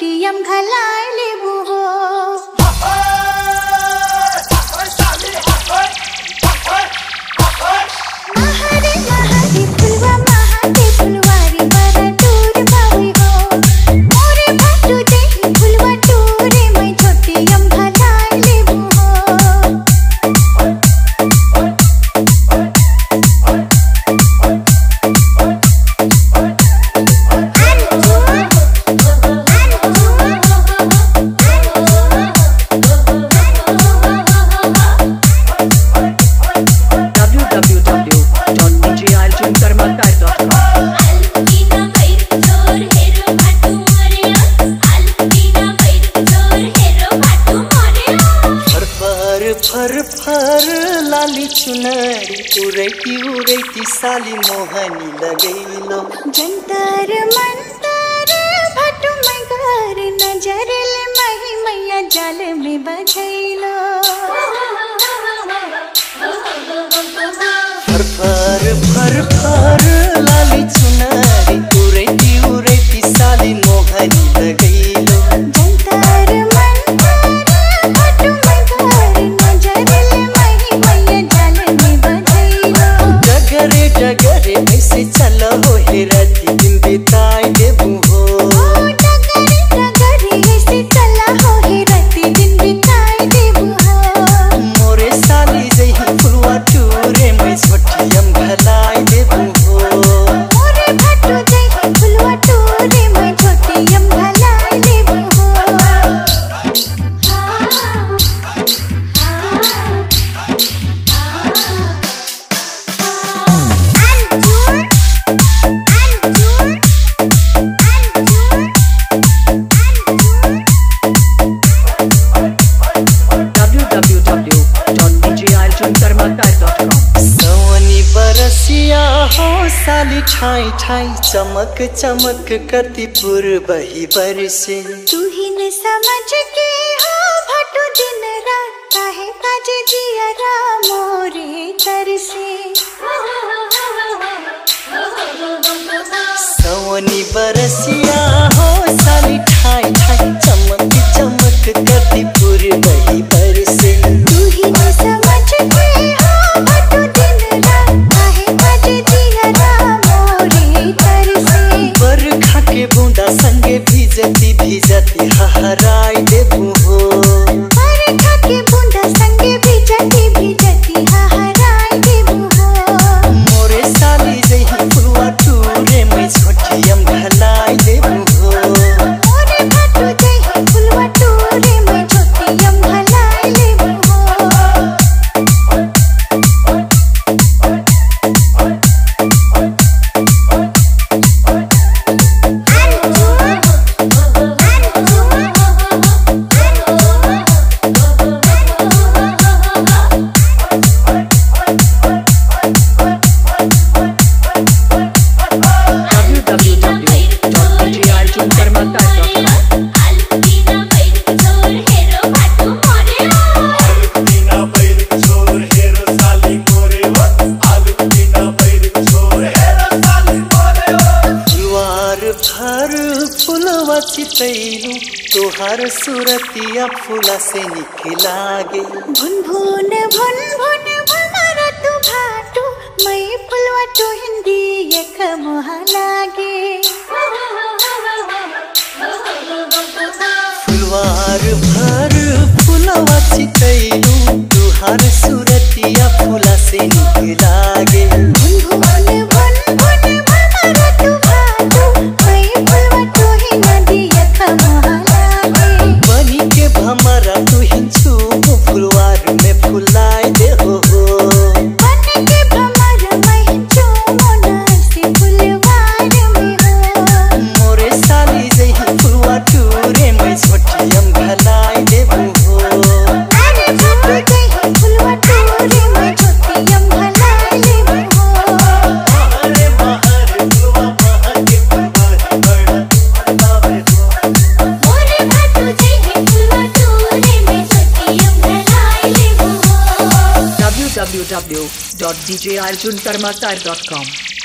T M घलाए फर फर लाली चुनरी उरैती उरैती साली मोहनी लगैलो। जन्तर मंतर भटु मगर नजर ले मही मैया जल में बजैलो फर फर फर फर साली छाई छाई चमक चमक कति बही बरसे। तू ही न समझ के हो भटो दिन रात काहे दिया जिया मोरे तरसे। सवनी बरसिया हो साली छाई छाई चितैलू तुहार तो सुरतिया फूल से निकला गे भुन भुन भुन भुन भमरा तू भाटू मैं फुलवा तो हिंदी एक मोहला। www.djarjunkarmakar.com.